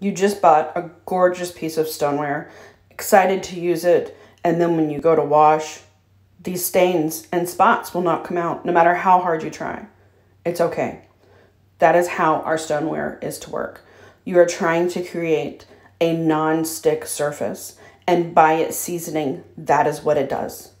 You just bought a gorgeous piece of stoneware, excited to use it, and then when you go to wash, these stains and spots will not come out no matter how hard you try. It's okay. That is how our stoneware is to work. You are trying to create a non stick surface, and by it seasoning, that is what it does.